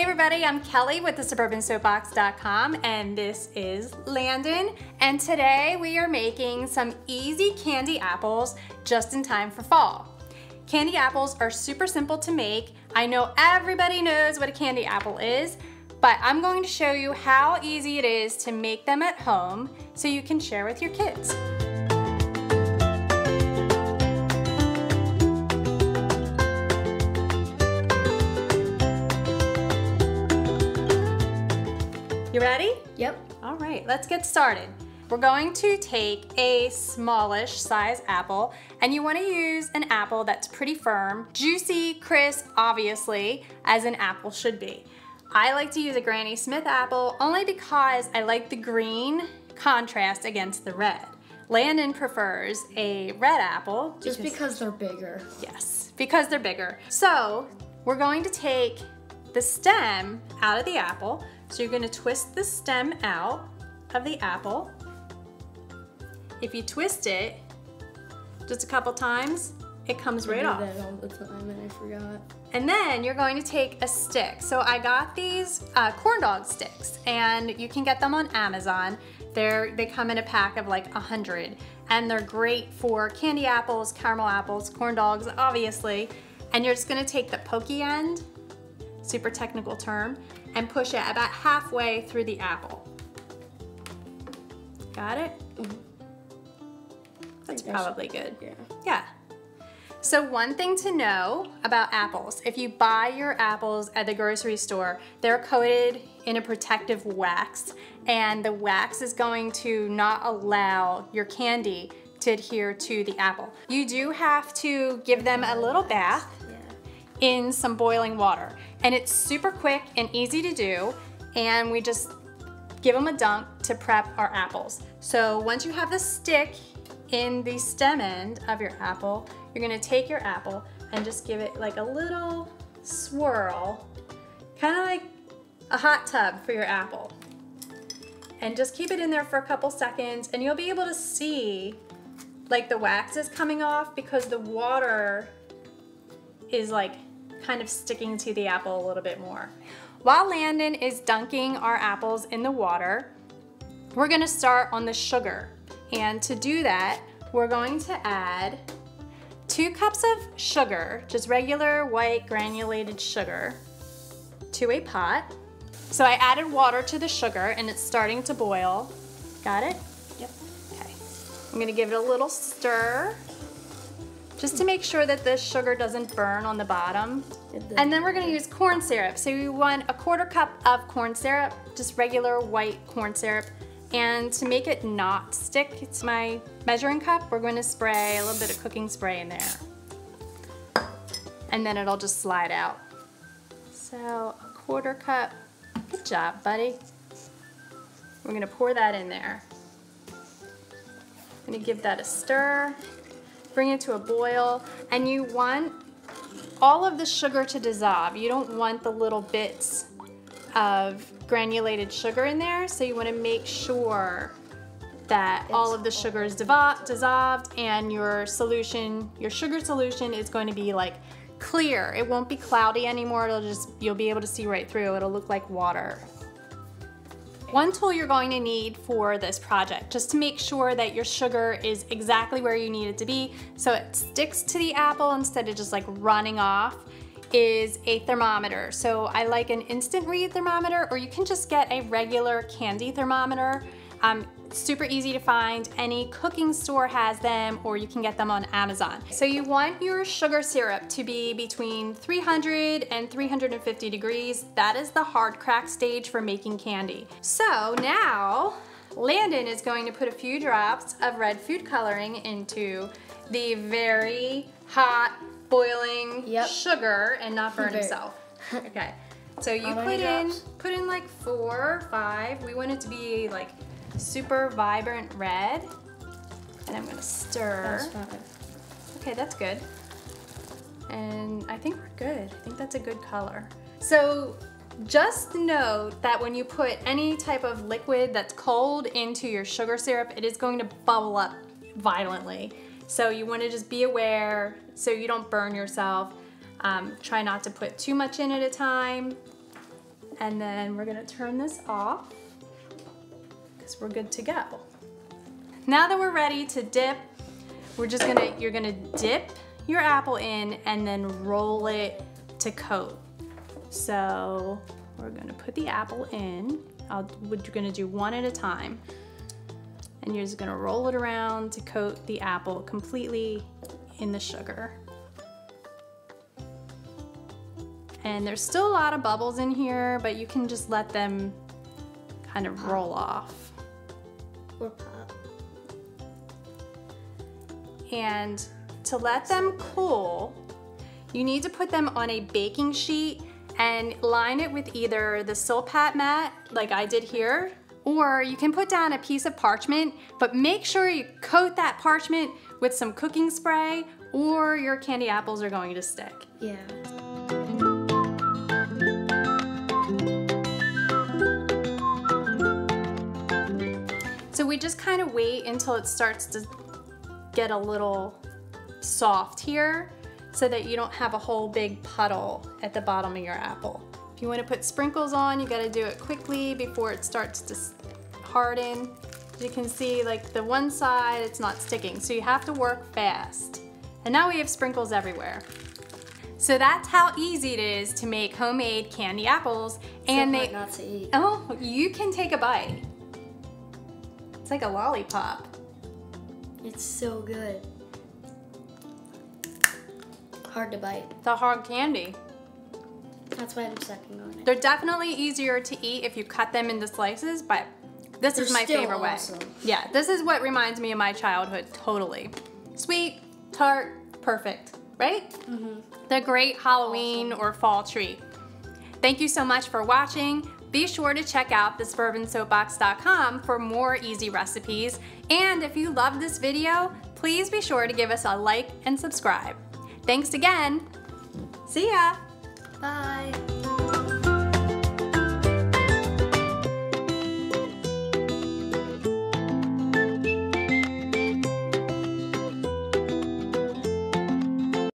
Hey everybody, I'm Kellie with the suburbansoapbox.com and this is Landon and today we are making some easy candy apples just in time for fall. Candy apples are super simple to make. I know everybody knows what a candy apple is, but I'm going to show you how easy it is to make them at home so you can share with your kids. You ready? Yep. All right, let's get started. We're going to take a smallish size apple and you wanna use an apple that's pretty firm, juicy, crisp, obviously, as an apple should be. I like to use a Granny Smith apple only because I like the green contrast against the red. Landon prefers a red apple. Just because they're bigger. Yes, because they're bigger. So we're going to take the stem out of the apple. So you're gonna twist the stem out of the apple. If you twist it just a couple times, it comes right I off. do that all the time and I forgot. And then you're going to take a stick. So I got these uh, corn dog sticks and you can get them on Amazon. They're, they come in a pack of like a hundred and they're great for candy apples, caramel apples, corn dogs, obviously. And you're just gonna take the pokey end, super technical term, and push it about halfway through the apple. Got it? Mm-hmm. That's think I probably good. Yeah. Yeah. So one thing to know about apples, if you buy your apples at the grocery store, they're coated in a protective wax and the wax is going to not allow your candy to adhere to the apple. You do have to give them a little bath. In some boiling water. And it's super quick and easy to do. And we just give them a dunk to prep our apples. So once you have the stick in the stem end of your apple, you're gonna take your apple and just give it like a little swirl, kind of like a hot tub for your apple. And just keep it in there for a couple seconds and you'll be able to see like the wax is coming off because the water is like kind of sticking to the apple a little bit more. While Landon is dunking our apples in the water, we're gonna start on the sugar. And to do that, we're going to add two cups of sugar, just regular white granulated sugar, to a pot. So I added water to the sugar and it's starting to boil. Got it? Yep. Okay. I'm gonna give it a little stir just to make sure that the sugar doesn't burn on the bottom. And then we're gonna use corn syrup. So you want a quarter cup of corn syrup, just regular white corn syrup. And to make it not stick to my measuring cup, we're gonna spray a little bit of cooking spray in there. And then it'll just slide out. So a quarter cup, good job, buddy. We're gonna pour that in there. Gonna give that a stir, bring it to a boil, and you want all of the sugar to dissolve. You don't want the little bits of granulated sugar in there, so you wanna make sure that all of the sugar is dissolved and your solution, your sugar solution is going to be like clear. It won't be cloudy anymore, it'll just, you'll be able to see right through. It'll look like water. One tool you're going to need for this project, just to make sure that your sugar is exactly where you need it to be, so it sticks to the apple instead of just like running off, is a thermometer. So I like an instant read thermometer, or you can just get a regular candy thermometer. Um, super easy to find. Any cooking store has them or you can get them on Amazon. So you want your sugar syrup to be between 300 and 350 degrees. That is the hard crack stage for making candy. So now Landon is going to put a few drops of red food coloring into the very hot boiling Yep. sugar and not burn himself. Okay. So you How put in drops? put in like four or five. We want it to be like super vibrant red. And I'm gonna stir. That's fine. Okay, that's good. And I think we're good. I think that's a good color. So just note that when you put any type of liquid that's cold into your sugar syrup, it is going to bubble up violently. So you wanna just be aware so you don't burn yourself. Um, try not to put too much in at a time. And then we're gonna turn this off we're good to go. Now that we're ready to dip, we're just gonna, you're gonna dip your apple in and then roll it to coat. So we're gonna put the apple in. I'll, we're gonna do one at a time. And you're just gonna roll it around to coat the apple completely in the sugar. And there's still a lot of bubbles in here, but you can just let them kind of roll off. Or pop. And to let them cool, you need to put them on a baking sheet and line it with either the Silpat mat, like I did here, or you can put down a piece of parchment, but make sure you coat that parchment with some cooking spray or your candy apples are going to stick. Yeah. So we just kind of wait until it starts to get a little soft here so that you don't have a whole big puddle at the bottom of your apple. If you want to put sprinkles on, you got to do it quickly before it starts to harden. As you can see, like the one side, it's not sticking, so you have to work fast. And now we have sprinkles everywhere. So that's how easy it is to make homemade candy apples. And so they, not to eat. oh, you can take a bite. It's like a lollipop. It's so good. Hard to bite. The hard candy. That's why I'm sucking on it. They're definitely easier to eat if you cut them into slices, but this is They're my still favorite awesome. way. Yeah, this is what reminds me of my childhood, totally. Sweet, tart, perfect, right? Mm-hmm. The great Halloween or fall treat. Thank you so much for watching. Be sure to check out thesuburbansoapbox.com for more easy recipes. And if you love this video, please be sure to give us a like and subscribe. Thanks again. See ya. Bye.